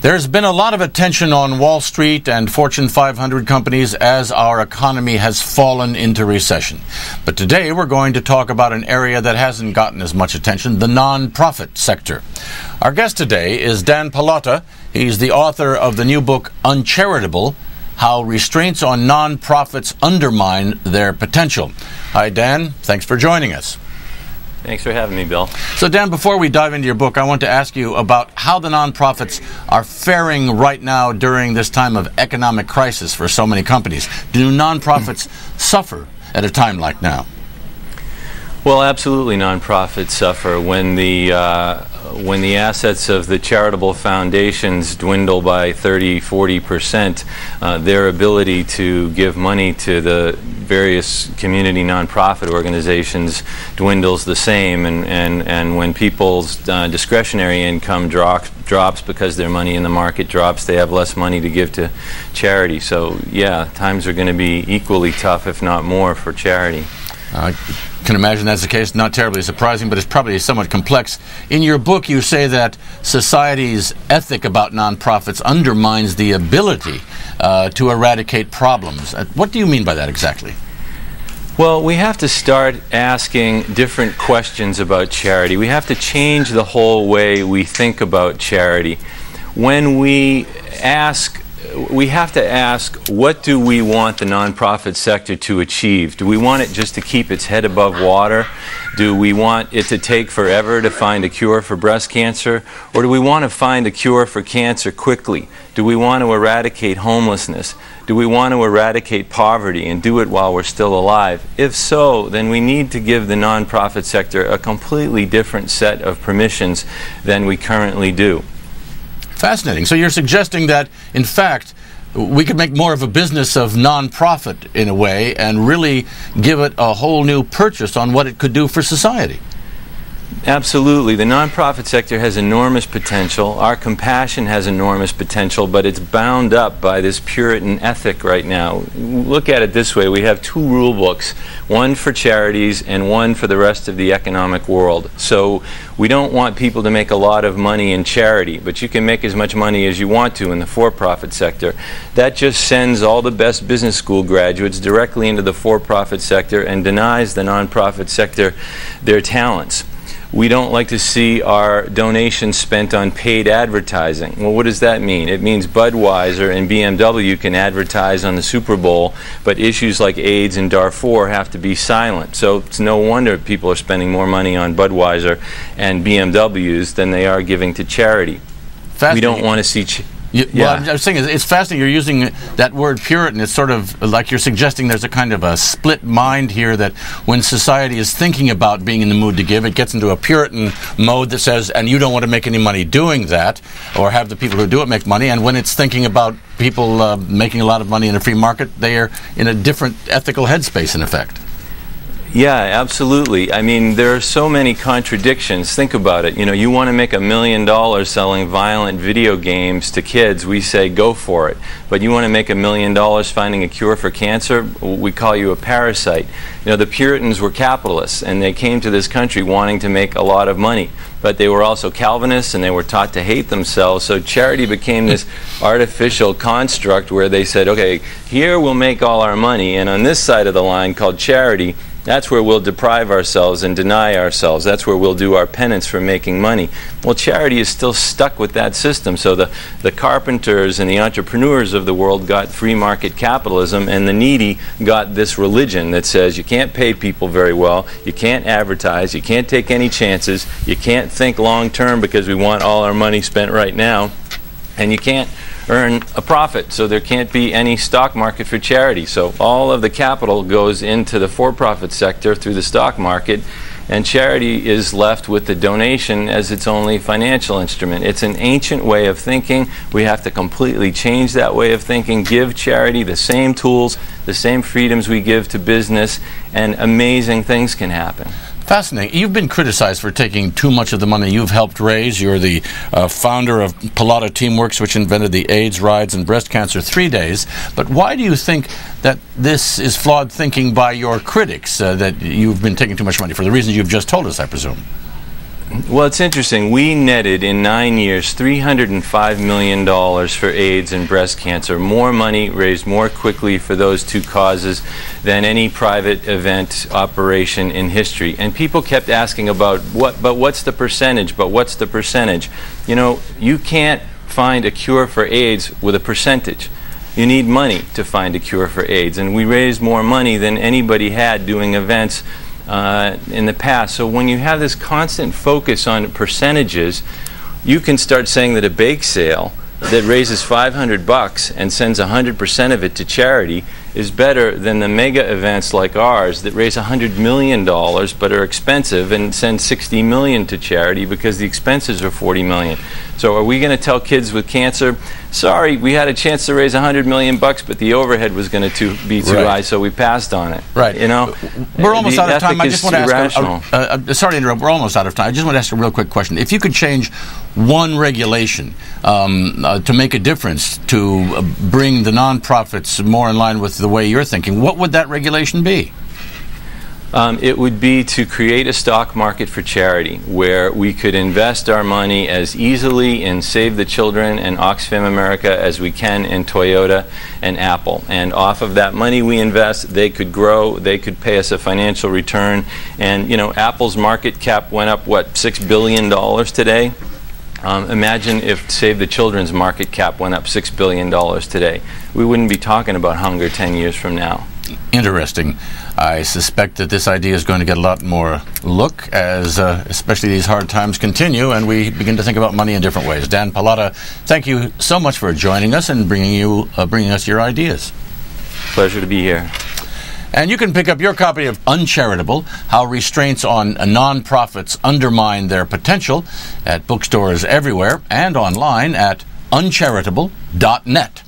There's been a lot of attention on Wall Street and Fortune 500 companies as our economy has fallen into recession. But today we're going to talk about an area that hasn't gotten as much attention the nonprofit sector. Our guest today is Dan Pallotta. He's the author of the new book, Uncharitable How Restraints on Nonprofits Undermine Their Potential. Hi, Dan. Thanks for joining us. Thanks for having me, Bill. So, Dan, before we dive into your book, I want to ask you about how the nonprofits are faring right now during this time of economic crisis for so many companies. Do nonprofits suffer at a time like now? Well, absolutely, nonprofits suffer when the uh, when the assets of the charitable foundations dwindle by 30, 40 percent. Uh, their ability to give money to the various community nonprofit organizations dwindles the same, and and and when people's uh, discretionary income drops drops because their money in the market drops, they have less money to give to charity. So yeah, times are going to be equally tough, if not more, for charity. I can imagine that's the case. Not terribly surprising, but it's probably somewhat complex. In your book, you say that society's ethic about nonprofits undermines the ability uh, to eradicate problems. Uh, what do you mean by that exactly? Well, we have to start asking different questions about charity. We have to change the whole way we think about charity. When we ask we have to ask what do we want the nonprofit sector to achieve? Do we want it just to keep its head above water? Do we want it to take forever to find a cure for breast cancer? Or do we want to find a cure for cancer quickly? Do we want to eradicate homelessness? Do we want to eradicate poverty and do it while we're still alive? If so, then we need to give the nonprofit sector a completely different set of permissions than we currently do. Fascinating. So you're suggesting that, in fact, we could make more of a business of nonprofit in a way and really give it a whole new purchase on what it could do for society. Absolutely. The nonprofit sector has enormous potential. Our compassion has enormous potential, but it's bound up by this Puritan ethic right now. Look at it this way we have two rule books one for charities and one for the rest of the economic world. So we don't want people to make a lot of money in charity, but you can make as much money as you want to in the for profit sector. That just sends all the best business school graduates directly into the for profit sector and denies the nonprofit sector their talents we don't like to see our donations spent on paid advertising. Well, what does that mean? It means Budweiser and BMW can advertise on the Super Bowl, but issues like AIDS and Darfur have to be silent. So it's no wonder people are spending more money on Budweiser and BMWs than they are giving to charity. We don't want to see. You, yeah. Well, I'm saying it's fascinating. You're using that word Puritan. It's sort of like you're suggesting there's a kind of a split mind here that when society is thinking about being in the mood to give, it gets into a Puritan mode that says, and you don't want to make any money doing that, or have the people who do it make money. And when it's thinking about people uh, making a lot of money in a free market, they are in a different ethical headspace, in effect. Yeah, absolutely. I mean, there are so many contradictions. Think about it. You know, you want to make a million dollars selling violent video games to kids, we say go for it. But you want to make a million dollars finding a cure for cancer, we call you a parasite. You know, the Puritans were capitalists and they came to this country wanting to make a lot of money. But they were also Calvinists and they were taught to hate themselves. So charity became this artificial construct where they said, okay, here we'll make all our money, and on this side of the line called charity, that's where we'll deprive ourselves and deny ourselves. That's where we'll do our penance for making money. Well, charity is still stuck with that system. So the, the carpenters and the entrepreneurs of the world got free market capitalism, and the needy got this religion that says you can't pay people very well, you can't advertise, you can't take any chances, you can't think long term because we want all our money spent right now, and you can't earn a profit. So there can't be any stock market for charity. So all of the capital goes into the for profit sector through the stock market. And charity is left with the donation as its only financial instrument. It's an ancient way of thinking. We have to completely change that way of thinking, give charity the same tools, the same freedoms we give to business, and amazing things can happen. Fascinating. You've been criticized for taking too much of the money you've helped raise. You're the uh, founder of Pallotta Teamworks, which invented the AIDS rides and breast cancer three days. But why do you think that this is flawed thinking by your critics, uh, that you've been taking too much money? For the reasons you've just told us, I presume. Well, it's interesting. We netted in nine years $305 million for AIDS and breast cancer. More money raised more quickly for those two causes than any private event operation in history. And people kept asking about what, but what's the percentage? But what's the percentage? You know, you can't find a cure for AIDS with a percentage. You need money to find a cure for AIDS. And we raised more money than anybody had doing events uh, in the past. So when you have this constant focus on percentages, you can start saying that a bake sale that raises 500 bucks and sends 100% of it to charity is better than the mega events like ours that raise $100 million but are expensive and send 60 million to charity because the expenses are 40 million. So are we going to tell kids with cancer, sorry, we had a chance to raise 100 million bucks, but the overhead was going to be too Right. high, so we passed on it. Right. You know, We're almost The out of time. I just want to ask. A, a, a, sorry to interrupt. We're almost out of time. I just want to ask a real quick question. If you could change one regulation um, uh, to make a difference to uh, bring the nonprofits more in line with the way you're thinking, what would that regulation be? Um, it would be to create a stock market for charity where we could invest our money as easily in Save the Children and Oxfam America as we can in Toyota and Apple. And off of that money we invest, they could grow, they could pay us a financial return. And, you know, Apple's market cap went up, what, $6 billion today? Um, imagine if Save the Children's market cap went up $6 billion today. We wouldn't be talking about hunger 10 years from now. Interesting. I suspect that this idea is going to get a lot more look as, uh, especially these hard times continue, and we begin to think about money in different ways. Dan Pallotta, thank you so much for joining us and bringing you uh, bringing us your ideas. Pleasure to be here. And you can pick up your copy of Uncharitable How Restraints on Nonprofits Undermine Their Potential at bookstores everywhere and online at uncharitable.net.